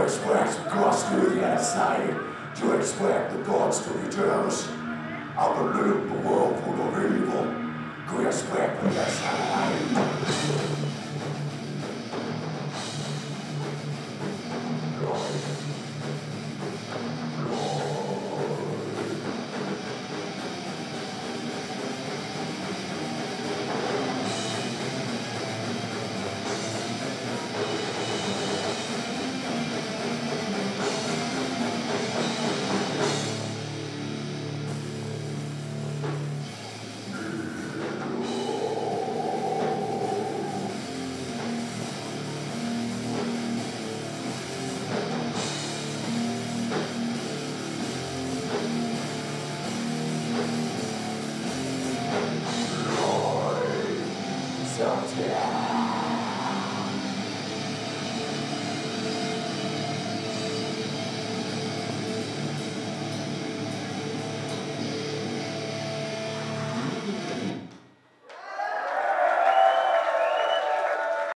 to expect to to the other side, to expect the gods to return us. I believe the world full of evil, to expect the other side. Yeah.